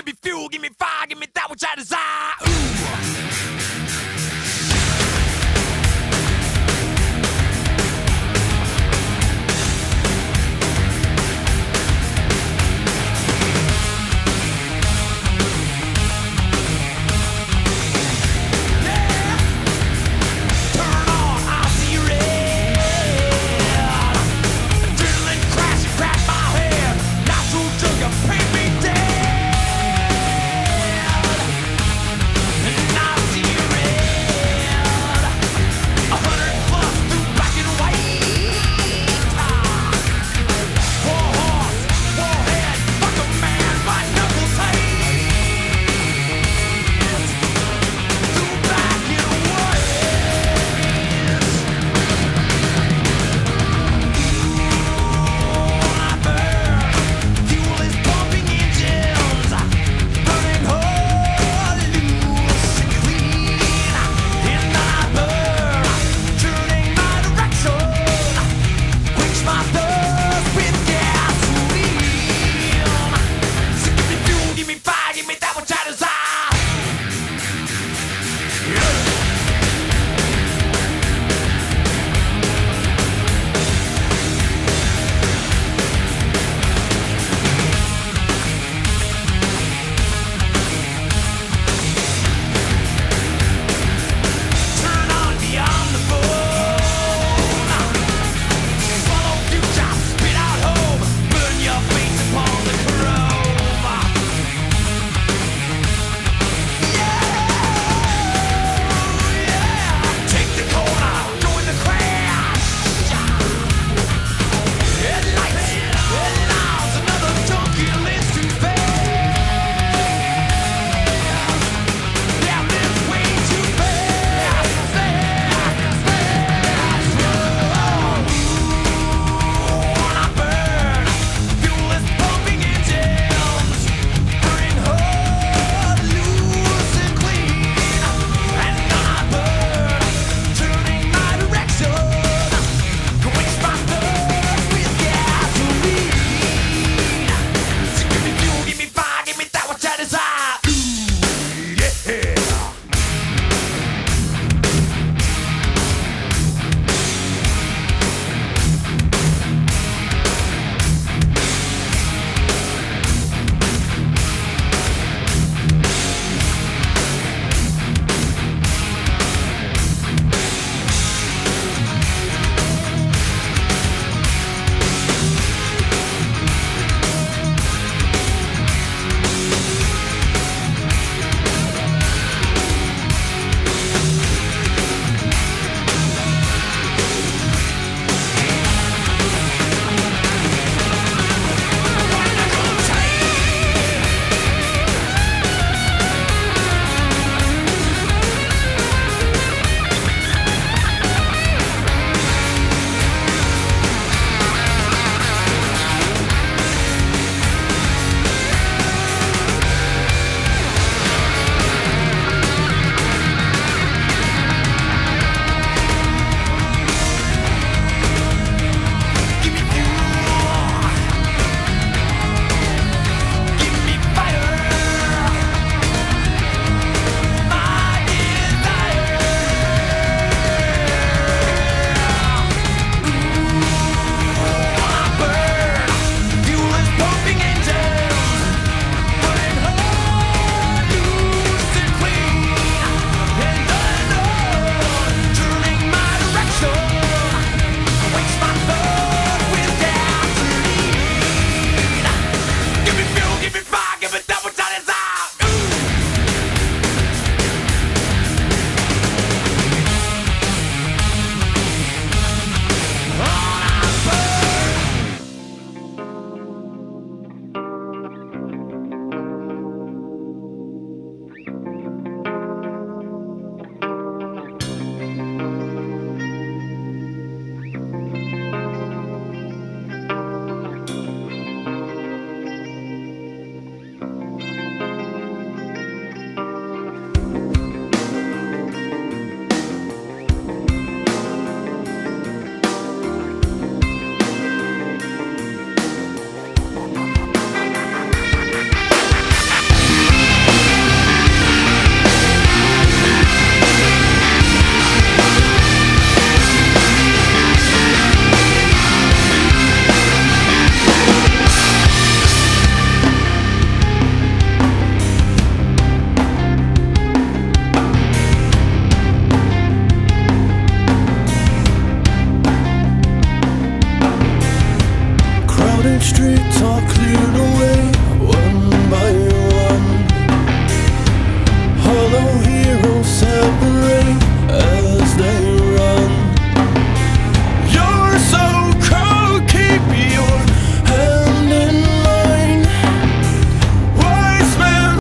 give me fuel, give me fire, give me that which I desire. streets are cleared away.